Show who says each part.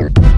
Speaker 1: Woo!